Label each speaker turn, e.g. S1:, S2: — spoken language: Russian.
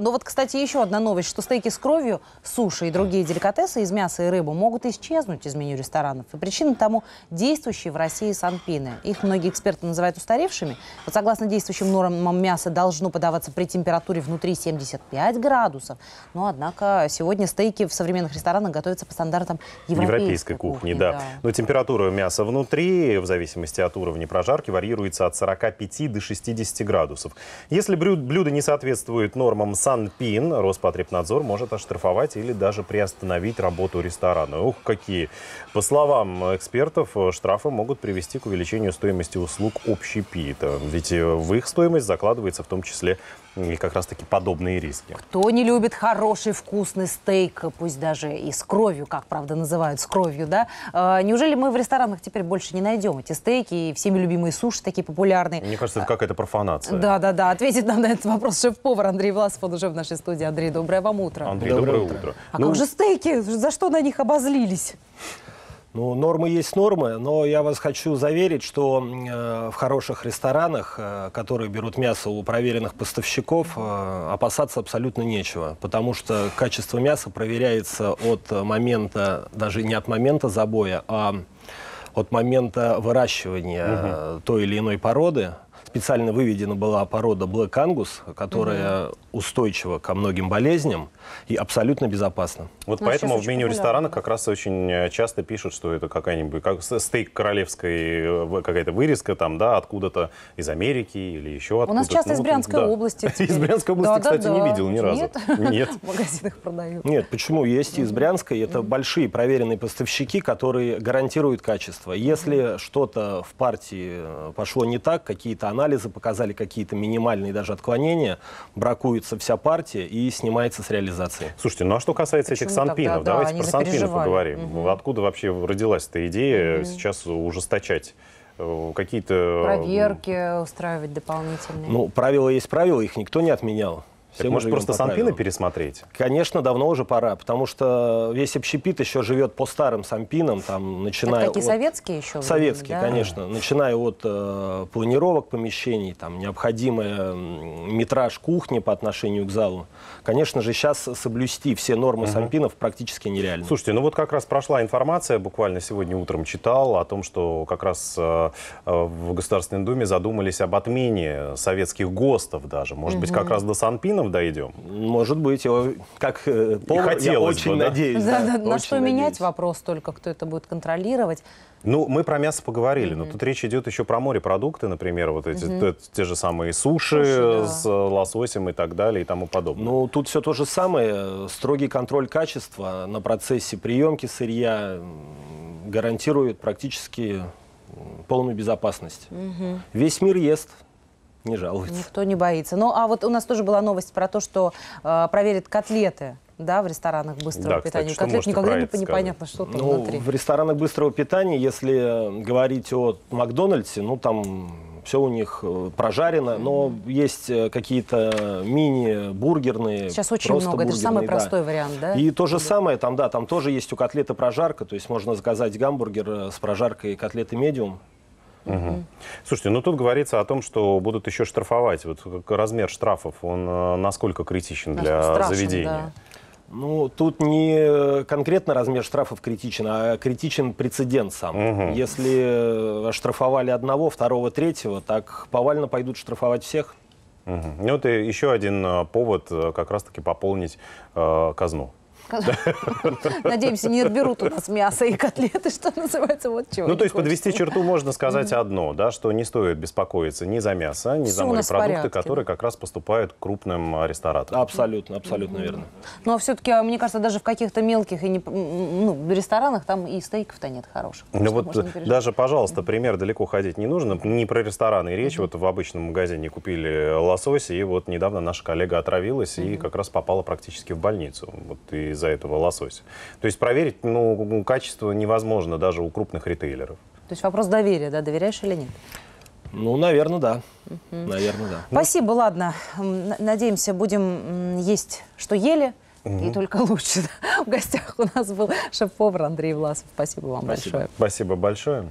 S1: Но вот, кстати, еще одна новость, что стейки с кровью, суши и другие деликатесы из мяса и рыбы могут исчезнуть из меню ресторанов. И причина тому действующие в России санпины. Их многие эксперты называют устаревшими. Вот согласно действующим нормам мясо должно подаваться при температуре внутри 75 градусов. Но, однако, сегодня стейки в современных ресторанах готовятся по стандартам европейской,
S2: Европейской кухни, да. Но температура мяса внутри, в зависимости от уровня прожарки, варьируется от 45 до 60 градусов. Если блюдо не соответствует нормам Санпин, Роспотребнадзор может оштрафовать или даже приостановить работу ресторана. Ух, какие! По словам экспертов, штрафы могут привести к увеличению стоимости услуг общепита. Ведь э, в их стоимость закладывается в том числе и как раз-таки подобные риски.
S1: Кто не любит хороший вкусный стейк, пусть даже и с кровью, как, правда, называют, с кровью, да? Э, неужели мы в ресторанах теперь больше не найдем эти стейки и всеми любимые суши такие популярные?
S2: Мне кажется, это какая-то профанация.
S1: Да, да, да. Ответит нам на этот вопрос шеф-повар Андрей Власов. Он уже в нашей студии. Андрей, доброе вам утро.
S2: Андрей,
S3: Доброе
S2: доброе,
S3: утро.
S2: утро.
S1: А
S2: Ну,
S1: как же стейки? За что на них обозлились?
S3: Ну, нормы есть нормы, но я вас хочу заверить, что э, в хороших ресторанах, э, которые берут мясо у проверенных поставщиков, э, опасаться абсолютно нечего, потому что качество мяса проверяется от момента, даже не от момента забоя, а от момента выращивания э, той или иной породы. Специально выведена была порода Black Angus, которая устойчива ко многим болезням и абсолютно безопасна.
S2: Вот
S1: Ну,
S2: поэтому в меню
S1: популярно,
S2: ресторана как раз очень э, часто пишут, что это какая-нибудь как стейк королевской, э, какая-то вырезка там, да, откуда-то из Америки или еще
S1: У
S2: откуда-то.
S1: нас часто
S2: Ну,
S1: из Брянской
S2: да.
S1: области.
S2: Из
S1: теперь.
S2: Брянской области,
S1: Да, да,
S2: кстати, не
S1: да.
S2: видел ни разу.
S1: Нет?
S2: Нет.
S1: В магазинах продают.
S3: Нет, почему? Есть и из Брянска, и это большие проверенные поставщики, которые гарантируют качество. Если что-то в партии э, пошло не так, какие-то анализы показали какие-то минимальные даже отклонения, бракуется вся партия и снимается с реализации.
S2: Слушайте, ну а что касается этих
S1: Почему
S2: санпинов,
S1: тогда? Да,
S2: давайте про санпинов
S1: запереживали.
S2: поговорим. Откуда вообще родилась эта идея сейчас ужесточать э, какие-то...
S1: Проверки устраивать дополнительные.
S3: Ну, правила есть правила, их никто не отменял.
S2: Так,
S3: Все мы
S2: может, просто санпины пересмотреть?
S3: Конечно, давно уже пора, потому что весь общепит еще живет по старым сампинам, там,
S1: Это
S3: начиная
S1: такие
S3: от...
S1: советские еще?
S3: Советские,
S1: да?
S3: конечно. Начиная от э, планировок помещений, там, необходимый метраж кухни по отношению к залу. Конечно же, сейчас соблюсти все нормы сампинов практически нереально.
S2: Слушайте, ну вот как раз прошла информация, буквально сегодня утром читал о том, что как раз э, э, в Государственной Думе задумались об отмене советских ГОСТов даже. Может быть, как раз до санпинов дойдем?
S3: Может быть, я, как э, повар, я очень
S2: бы, да?
S3: надеюсь.
S1: Да,
S3: да,
S1: да, на что менять
S3: надеюсь.
S1: вопрос только, кто это будет контролировать.
S2: Ну, мы про мясо поговорили, но тут речь идет еще про морепродукты, например, вот эти т- те же самые суши,
S1: Суши, да.
S2: с э, лососем и так далее и тому подобное.
S3: Ну, тут все то же самое. Строгий контроль качества на процессе приемки сырья гарантирует практически полную безопасность. Весь мир ест, не жалуется.
S1: Никто не боится. Ну, а вот у нас тоже была новость про то, что э, проверят котлеты да, в ресторанах быстрого
S2: Да, кстати,
S1: питания.
S2: что
S1: Котлет никогда не непонятно, что там
S3: Ну,
S1: внутри.
S3: в ресторанах быстрого питания, если говорить о Макдональдсе, ну там все у них э, прожарено, но есть э, какие-то мини-бургерные.
S1: Сейчас очень много. Это же самый
S3: да.
S1: простой вариант, да?
S3: И то же самое, там, да, там тоже есть у котлеты прожарка, то есть можно заказать гамбургер э, с прожаркой котлеты медиум.
S2: Слушайте, ну тут говорится о том, что будут еще штрафовать. Вот размер штрафов, он э, насколько критичен для
S1: Страшен,
S2: заведения?
S1: да.
S3: Ну, тут не конкретно размер штрафов критичен, а критичен прецедент сам. Если э, оштрафовали одного, второго, третьего, так повально пойдут штрафовать всех.
S2: Мгм. Ну, это еще один э, повод э, как раз-таки пополнить э, казну.
S1: Надеемся, не отберут у нас мясо и котлеты, что называется. Вот чего.
S2: Ну, то есть подвести черту можно сказать одно, да, что не стоит беспокоиться ни за мясо, ни за морепродукты, которые как раз поступают крупным э, рестораторам.
S3: Абсолютно, абсолютно верно.
S1: Но все-таки, мне кажется, даже в каких-то мелких и не, ну, ресторанах там и стейков-то нет хороших.
S2: Ну вот даже, пожалуйста, пример далеко ходить не нужно. Не про рестораны речь. Вот в обычном магазине купили лосось, и вот недавно наша коллега отравилась и как раз попала практически в больницу вот из-за этого лосося. То есть проверить, ну, качество невозможно даже у крупных ритейлеров.
S1: То есть вопрос доверия, да, доверяешь или нет?
S3: Ну, наверное, да. Наверное, да.
S1: Спасибо, ладно. Надеемся, будем есть, что ели, и только лучше. В гостях у нас был шеф-повар Андрей Власов. Спасибо вам большое.
S2: Спасибо большое.